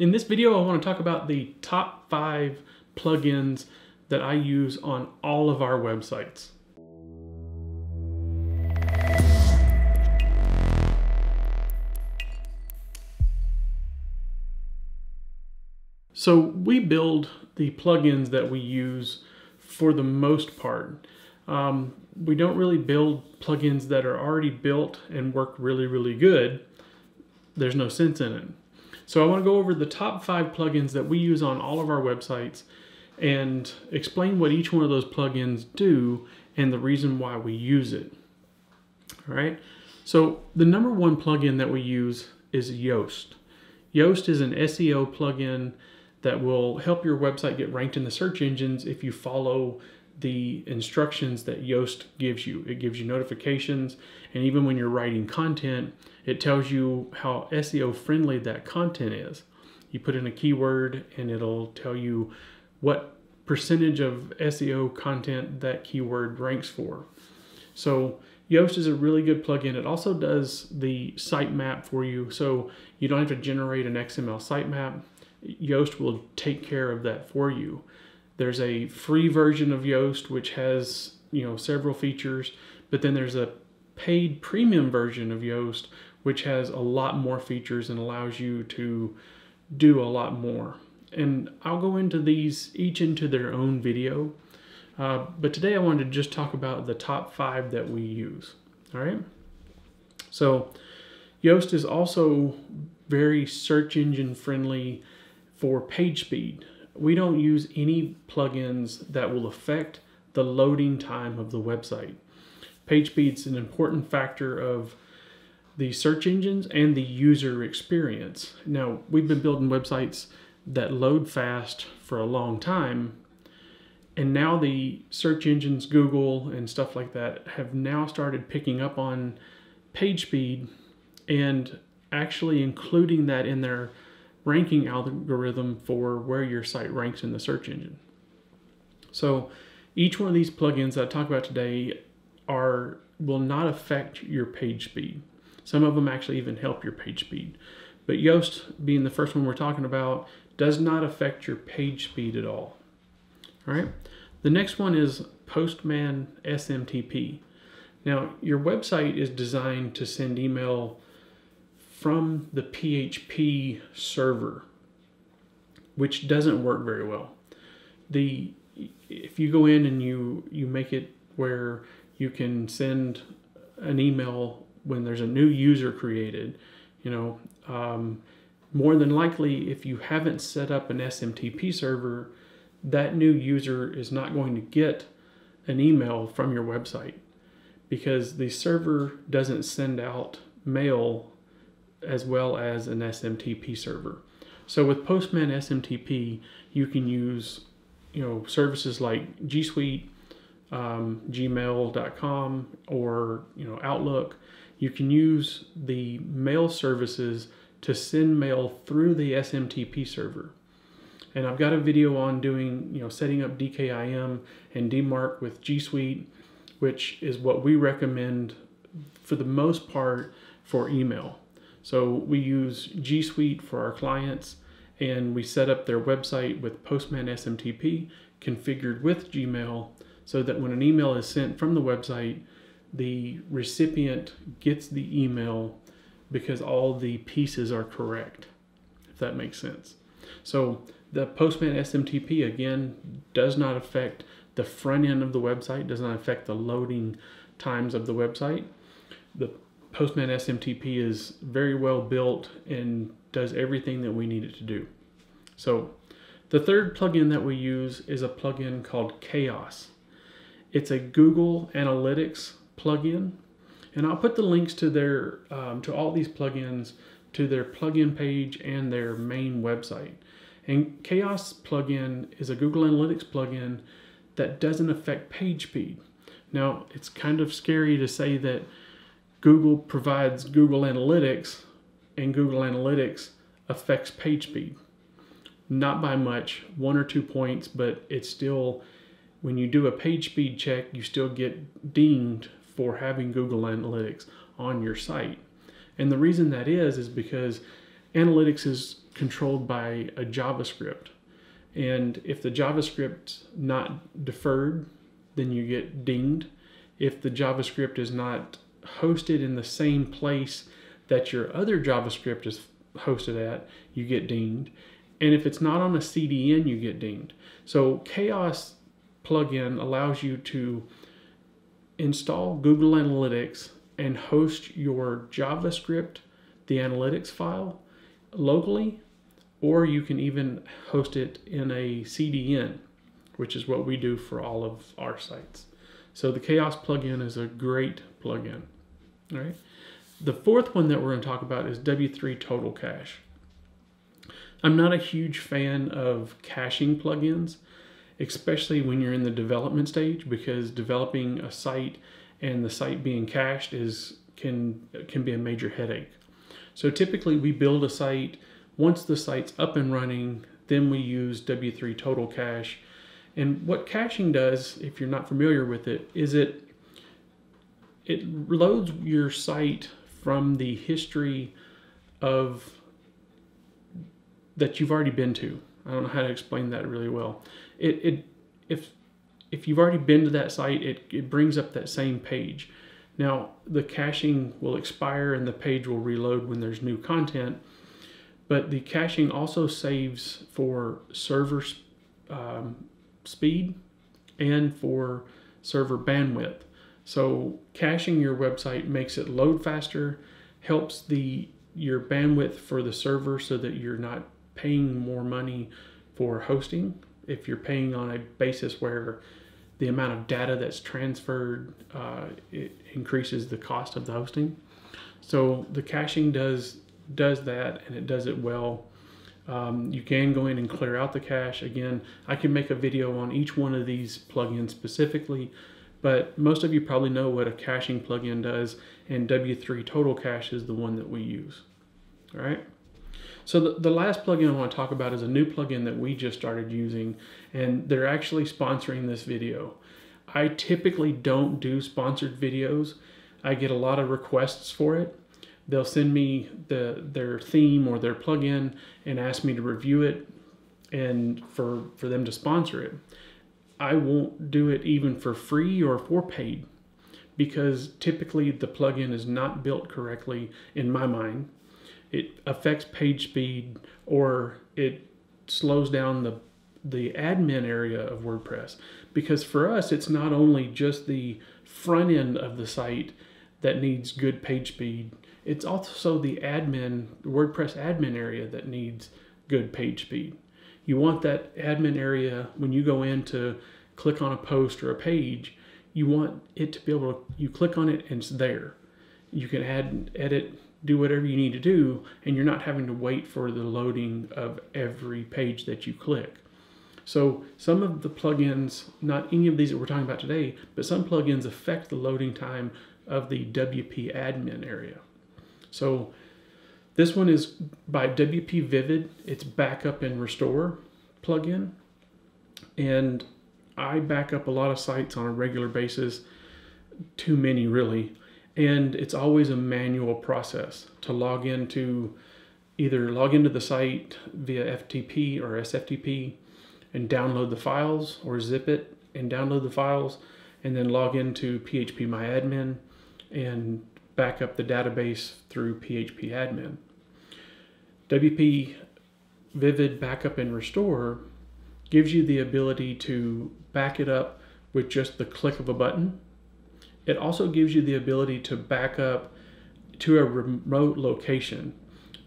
In this video, I want to talk about the top five plugins that I use on all of our websites. So we build the plugins that we use for the most part. Um, we don't really build plugins that are already built and work really, really good. There's no sense in it. So I want to go over the top five plugins that we use on all of our websites and explain what each one of those plugins do and the reason why we use it. All right. So the number one plugin that we use is Yoast. Yoast is an SEO plugin that will help your website get ranked in the search engines if you follow the instructions that Yoast gives you. It gives you notifications, and even when you're writing content, it tells you how SEO friendly that content is. You put in a keyword, and it'll tell you what percentage of SEO content that keyword ranks for. So Yoast is a really good plugin. It also does the sitemap for you, so you don't have to generate an XML sitemap. Yoast will take care of that for you. There's a free version of Yoast which has you know several features, but then there's a paid premium version of Yoast which has a lot more features and allows you to do a lot more. And I'll go into these each into their own video. Uh, but today I wanted to just talk about the top five that we use. All right. So Yoast is also very search engine friendly for page speed we don't use any plugins that will affect the loading time of the website. Page speed's an important factor of the search engines and the user experience. Now, we've been building websites that load fast for a long time, and now the search engines, Google and stuff like that, have now started picking up on page speed and actually including that in their ranking algorithm for where your site ranks in the search engine. So each one of these plugins that I talk about today are will not affect your page speed. Some of them actually even help your page speed. But Yoast, being the first one we're talking about, does not affect your page speed at all. All right. The next one is Postman SMTP. Now, your website is designed to send email from the PHP server, which doesn't work very well. The if you go in and you you make it where you can send an email when there's a new user created, you know, um, more than likely if you haven't set up an SMTP server, that new user is not going to get an email from your website because the server doesn't send out mail as well as an SMTP server. So with Postman SMTP, you can use you know services like G Suite, um, Gmail.com, or you know Outlook. You can use the mail services to send mail through the SMTP server. And I've got a video on doing you know setting up DKIM and DMARC with G Suite, which is what we recommend for the most part for email. So we use G Suite for our clients and we set up their website with Postman SMTP configured with Gmail so that when an email is sent from the website, the recipient gets the email because all the pieces are correct, if that makes sense. So the Postman SMTP again does not affect the front end of the website, does not affect the loading times of the website. The Postman SMTP is very well built and does everything that we need it to do. So the third plugin that we use is a plugin called CAOS. It's a Google Analytics plugin, and I'll put the links to their um, to all these plugins to their plugin page and their main website. And CAOS plugin is a Google Analytics plugin that doesn't affect page speed. Now, it's kind of scary to say that Google provides Google Analytics, and Google Analytics affects page speed. Not by much, one or two points, but it's still, when you do a page speed check, you still get dinged for having Google Analytics on your site. And the reason that is, is because analytics is controlled by a JavaScript. And if the JavaScript's not deferred, then you get dinged. If the JavaScript is not hosted in the same place that your other JavaScript is hosted at, you get dinged. And if it's not on a CDN, you get dinged. So CAOS plugin allows you to install Google Analytics and host your JavaScript, the analytics file, locally, or you can even host it in a CDN, which is what we do for all of our sites. So the CAOS plugin is a great plugin. All right. The fourth one that we're going to talk about is W3 Total Cache. I'm not a huge fan of caching plugins, especially when you're in the development stage, because developing a site and the site being cached is can can be a major headache. So typically we build a site, once the site's up and running, then we use W3 Total Cache. And what caching does, if you're not familiar with it, is it it loads your site from the history of that you've already been to. I don't know how to explain that really well. It, it if if you've already been to that site, it, it brings up that same page. Now, the caching will expire and the page will reload when there's new content, but the caching also saves for server um, speed and for server bandwidth. So caching your website makes it load faster, helps the your bandwidth for the server so that you're not paying more money for hosting. If you're paying on a basis where the amount of data that's transferred uh, it increases the cost of the hosting. So the caching does does that and it does it well. Um, you can go in and clear out the cache. Again, I can make a video on each one of these plugins specifically, but most of you probably know what a caching plugin does, and W3 Total Cache is the one that we use. All right. So the, the last plugin I want to talk about is a new plugin that we just started using, and they're actually sponsoring this video. I typically don't do sponsored videos. I get a lot of requests for it. They'll send me the their theme or their plugin and ask me to review it and for for them to sponsor it. I won't do it even for free or for paid because typically the plugin is not built correctly in my mind it affects page speed or it slows down the the admin area of WordPress. Because for us it's not only just the front end of the site that needs good page speed it's also the admin WordPress admin area that needs good page speed. You want that admin area when you go in to click on a post or a page you want it to be able to you click on it and it's there. You can add edit do whatever you need to do, and you're not having to wait for the loading of every page that you click. So some of the plugins, not any of these that we're talking about today, but some plugins affect the loading time of the WP admin area. So this one is by WP Vivid. It's backup and restore plugin. And I back up a lot of sites on a regular basis, too many really and it's always a manual process to log into either log into the site via FTP or SFTP and download the files or zip it and download the files and then log into PHP MyAdmin and back up the database through PHP admin. WP Vivid Backup and Restore gives you the ability to back it up with just the click of a button it also gives you the ability to back up to a remote location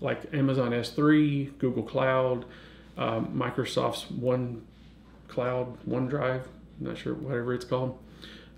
like Amazon S3, Google Cloud, um, Microsoft's One Cloud, OneDrive, I'm not sure, whatever it's called.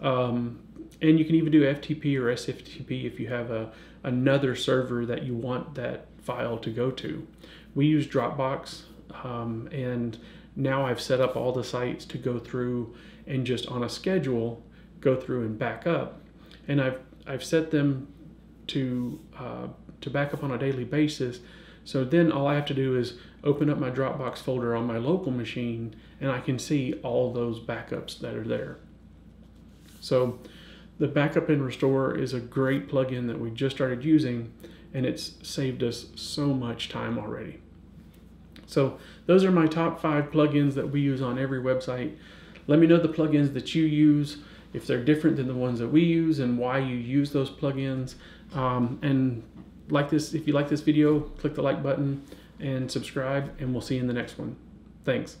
Um, and you can even do FTP or SFTP if you have a, another server that you want that file to go to. We use Dropbox, um, and now I've set up all the sites to go through and just on a schedule go through and back up. And I've, I've set them to, uh, to back up on a daily basis. So then all I have to do is open up my Dropbox folder on my local machine and I can see all those backups that are there. So the backup and restore is a great plugin that we just started using and it's saved us so much time already. So those are my top five plugins that we use on every website. Let me know the plugins that you use, if they're different than the ones that we use, and why you use those plugins. Um, and like this, if you like this video, click the like button and subscribe, and we'll see you in the next one. Thanks.